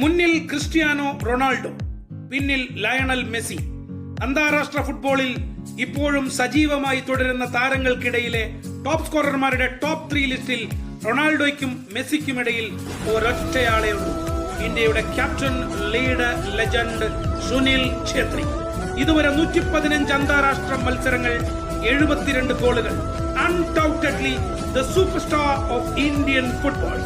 മുന്നിൽ Cristiano Ronaldo പിന്നിൽ Lionel Messi. അന്താരാഷ്ട്ര ഫുട്ബോളിൽ ഇപ്പോഴും സജീവമായി തുടരുന്ന താരങ്ങൾക്കിടയിലെ ടോപ്പ് സ്കോറർമാരുടെ ടോപ്പ് ത്രീ ലിസ്റ്റിൽ റൊണാൾഡോയ്ക്കും മെസ്സിക്കും ഇടയിൽ ഒരൊറ്റയാളേ ഉള്ളൂ. ഇന്ത്യയുടെ captain lead legend Sunil Chhetri. ഇതുവരെ നൂറ്റി പതിനഞ്ച് അന്താരാഷ്ട്ര മത്സരങ്ങൾ എഴുപത്തിരണ്ട് ഗോളുകൾ. Undoubtedly the super star of Indian football